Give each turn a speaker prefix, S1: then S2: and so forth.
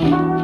S1: Música